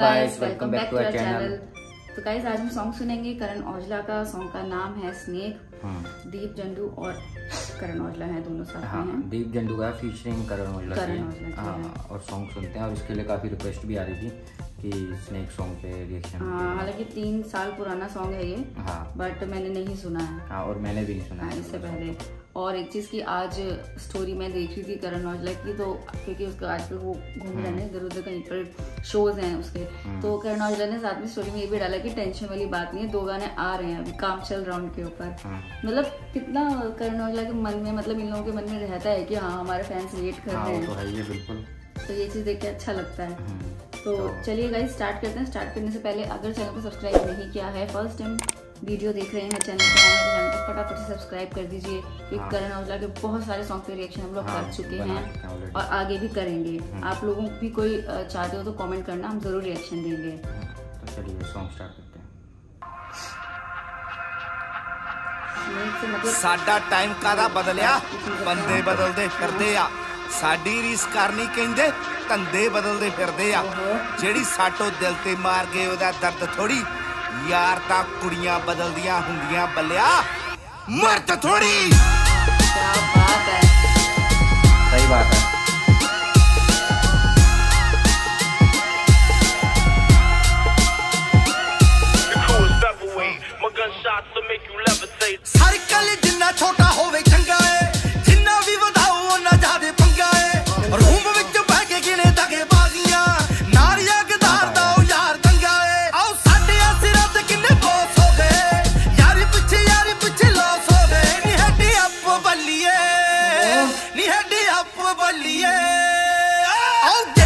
Guys welcome back to our channel तो guys आज हम सॉन्ग सुनेंगे करण औजला का। सॉन्ग का नाम है स्नेक दीप जंडू और करण औजला है दोनों साथ हाँ में हैं। दीप जंडू का फीचरिंग करण औजला करण औजला हाँ और सॉन्ग सुनते हैं और इसके लिए काफ़ी रिक्वेस्ट भी आ रही थी। कि स्नेक सॉन्ग पे रिएक्शन हाँ, हालाँकि तीन साल पुराना सॉन्ग है ये हाँ। बट मैंने नहीं सुना है। हाँ और मैंने भी नहीं सुना हाँ, है। इससे पहले। और एक चीज़ की आज स्टोरी मैं देख रही थी करण औजला की तो क्योंकि उसका आजकल वो घूम रहे हैं इधर उधर कहीं पर शोज़ हैं उसके। तो करण औजला ने साथ में स्टोरी में ये भी डाला कि टेंशन वाली बात नहीं है दो गाने आ रहे हैं अभी काम चल रहा है उनके ऊपर। हाँ। मतलब कितना करण औजला के मन में मतलब इन लोगों के मन में रहता है कि हाँ हमारे फैंस वेट कर हाँ रहे तो हैं ये बिल्कुल। तो ये चीज देख के अच्छा लगता है हम्म, तो चलिए गाइस स्टार्ट करते हैं स्टार्ट करने से पहले अगर चैनल को सब्सक्राइब नहीं किया है फर्स्ट टाइम वीडियो देख रहे हैं चैनल पे आए हैं तो चैनल को फटाफट से सब्सक्राइब कर दीजिए क्योंकि हाँ। करण औजला के बहुत सारे सॉन्ग पे रिएक्शन हम लोग हाँ, कर चुके बना हैं चुके हैं already। और आगे भी करेंगे आप लोगों भी कोई अ, चाहते हो तो कमेंट करना हम जरूर रिएक्शन देंगे हाँ, तो चलिए सॉन्ग स्टार्ट करते हैं Snake से मतलब ਸਾਡਾ ਟਾਈਮ ਕਾਦਾ ਬਦਲਿਆ ਬੰਦੇ ਬਦਲਦੇ ਫਿਰਦੇ ਆ ਸਾਡੀ ਰੀਸ ਕਰਨੀ ਕਹਿੰਦੇ ਧੰਦੇ ਬਦਲਦੇ ਫਿਰਦੇ ਆ। ਜਿਹੜੀ ਸਾਟੋ ਦਿਲ ਤੇ ਮਾਰ ਗਏ ਉਹਦਾ ਦਰਦ ਥੋੜੀ ਯਾਰ ਤਾਂ ਕੁੜੀਆਂ ਬਦਲਦੀਆਂ ਹੁੰਦੀਆਂ ਬੱਲਿਆ। ਮਰਦ ਥੋੜੀ ਕੀ ਬਾਤ ਹੈ। ਸਹੀ ਬਾਤ ਹੈ। Oh, yeah. Oh,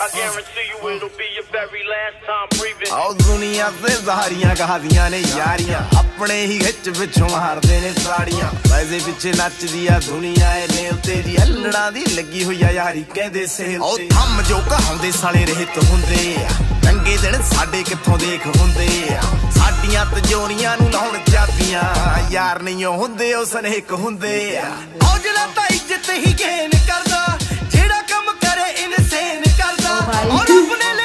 I guarantee you it'll be your very last time breathing. ਆਓ ਦੁਨੀਆ ਤੇ ਜ਼ਾਰੀਆਂ ਕਹਾਦੀਆਂ ਨੇ ਯਾਰੀਆਂ। ਆਪਣੇ ਹੀ ਖਿੱਚ ਪਿੱਛੋਂ ਮਾਰਦੇ ਨੇ ਸਾੜੀਆਂ। ਪੈਸੇ ਪਿੱਛੇ ਨੱਚਦੀ ਆ ਦੁਨੀਆ ਏ ਨੇ ਉੱਤੇ ਦੀ ਅਲੜਾਂ ਦੀ ਲੱਗੀ ਹੋਈ ਆ ਯਾਰੀ। ਕਹਿੰਦੇ ਸੇਲ ਉਹ ਥੰਮ ਜੋ ਕਹਾਉਂਦੇ ਸਾਲੇ ਰਹਿਤ ਹੁੰਦੇ ਆ। ਚੰਗੇ ਦਿਨ ਸਾਡੇ ਕਿੱਥੋਂ ਦੇਖ ਹੁੰਦੇ ਆ। ਸਾਡੀਆਂ ਤਜੋਰੀਆਂ ਨੂੰ ਲਾਉਣ ਚਾਬੀਆਂ। ਯਾਰ ਨਹੀਂ ਉਹ ਹੁੰਦੇ ਉਹ ਸਨੇਕ ਹੁੰਦੇ ਆ। ਉਹ ਜਿਹੜਾ ਤਾਂ ਇੱਜ਼ਤ ਹੀ ਗੇਨ ਕਰਦਾ 来。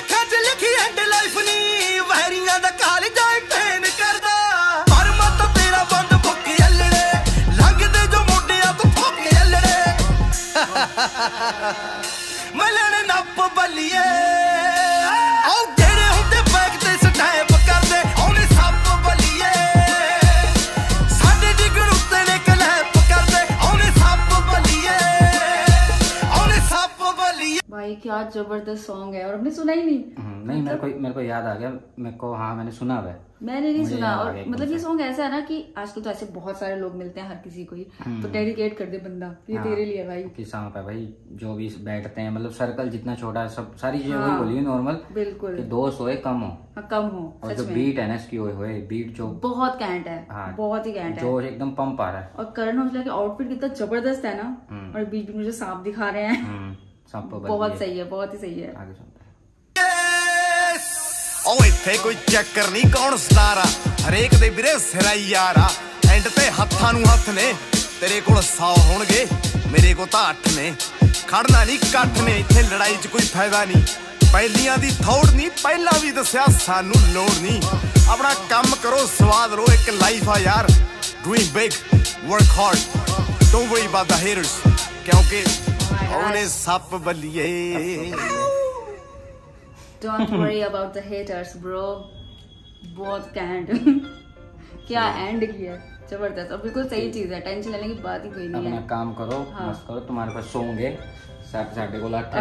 भाई क्या ज़बरदस्त सॉन्ग है। और हमने सुना ही नहीं। हम्म, नहीं मेरे को मेरे को याद आ गया। मेरे को हाँ मैंने सुना हुआ है। मैंने नहीं सुना। और मतलब ये सॉन्ग ऐसा है ना कि आजकल तो ऐसे बहुत सारे लोग मिलते हैं हर किसी को ही। तो डेडिकेट कर दे बंदा। ये हाँ, तेरे लिए भाई। कि सांप है भाई जो भी बैठते हैं मतलब सर्कल जितना छोटा है सब सारी चीज़ें हाँ, वही बोली नॉर्मल बिल्कुल। कि दोस्त होए कम हो। हाँ, कम हो और सच जो में। बीट है ना इसकी होए बीट जो बहुत कैंट है। हाँ, बहुत ही कैंट है। जो एकदम पंप आ रहा है। और करण औजला के आउटफिट कितना ज़बरदस्त है ना। हम्म। और बीच बीच में मुझे सांप दिखा रहे हैं। हम्म, सांप पर बहुत बल्ली सही है बहुत ही सही है आगे सुनते हैं ਓ ਇੱਥੇ ਕੋਈ ਚੱਕਰ ਨਹੀਂ ਕੌਣ ਸਤਾਰਾ ਹਰੇਕ ਦੇ ਵੀਰੇ ਸਿਰਾਈ ਯਾਰਾ ਐਂਡ ਤੇ ਹੱਥਾਂ ਨੂੰ ਹੱਥ ਨੇ ਤੇਰੇ ਕੋਲ 100 ਹੋਣਗੇ ਮੇਰੇ ਕੋਲ ਤਾਂ 8 ਨੇ ਖੜਨਾ ਨਹੀਂ ਇਕੱਠ ਨੇ ਇੱਥੇ ਲੜਾਈ 'ਚ ਕੋਈ ਫਾਇਦਾ ਨਹੀਂ ਪਹਿਲੀਆਂ ਦੀ ਥੌੜ ਨਹੀਂ ਪਹਿਲਾਂ ਵੀ ਦੱਸਿਆ ਸਾਨੂੰ ਲੋੜ ਨਹੀਂ ਆਪਣਾ ਕੰਮ ਕਰੋ ਸਵਾਦ ਲਓ ਇੱਕ ਲਾਈਫ ਆ ਯਾਰ doing big work hard don't worry about the haters ਕਿਉਂਕਿ ओने सप बलिए? Don't worry about the haters bro बहुत कैंड क्या एंड किया हाँ। ज़बरदस्त। और बिल्कुल सही चीज़ है। टेंशन लेने की बात ही कोई नहीं अपना है। काम करो हाँ। मस्त करो। तुम्हारे पास सोंगे। साठ साढ़े को लाख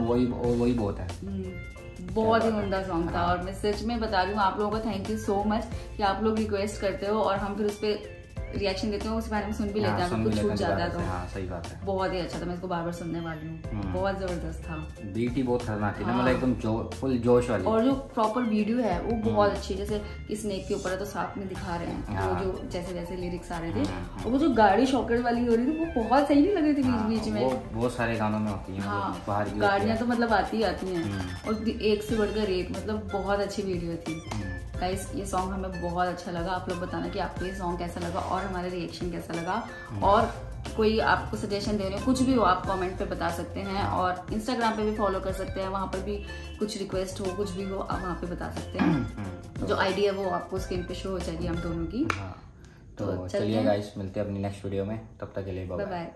वही वही बहुत है। हम्म। बहुत ही उमदा सॉन्ग था। हाँ। और मैं सच में बता रही हूँ आप लोगों का थैंक यू सो मच कि आप लोग रिक्वेस्ट करते हो और हम फिर उस पर रिएक्शन देते हो उस बारे में सुन भी लेते हाँ, हैं अगर भी कुछ छूट जाता है तो। हाँ सही बात है। बहुत ही अच्छा था मैं इसको बार बार सुनने वाली हूँ। हम्म। बहुत ज़बरदस्त था। बीट ही बहुत खतरनाक थी ना हाँ। मतलब एकदम जो फुल जोश वाली। और जो प्रॉपर वीडियो है वो बहुत अच्छी जैसे कि स्नेक के ऊपर है तो साथ में दिखा रहे हैं। हाँ। वो जो जैसे वैसे लिरिक्स आ रहे थे हम्म, और वो जो गाड़ी शॉकेट वाली हो रही थी वो बहुत सही नहीं लग रही थी हाँ, बीच बीच में बहुत सारे गानों में होती है हाँ बाहर की होती गाड़ियाँ तो मतलब आती ही आती हैं। हम्म। और एक से बढ़कर एक मतलब बहुत अच्छी वीडियो थी। हम्म, गाइस ये सॉन्ग हमें बहुत अच्छा लगा। आप लोग बताना कि आपको ये सॉन्ग कैसा लगा और हमारा रिएक्शन कैसा लगा। हम्म। और कोई आपको सजेशन दे रहे हो कुछ भी हो आप कमेंट पे बता सकते हैं। और इंस्टाग्राम पे भी फॉलो कर सकते हैं। वहाँ पर भी कुछ रिक्वेस्ट हो कुछ भी हो आप वहाँ पे बता सकते हैं। हम्म, जो आइडिया है वो आपको स्क्रीन पे शो हो जाएगी हम दोनों की। हाँ। तो तो चलिए गाइस मिलते हैं अपनी नेक्स्ट वीडियो में। तब तक के लिए बाय बाय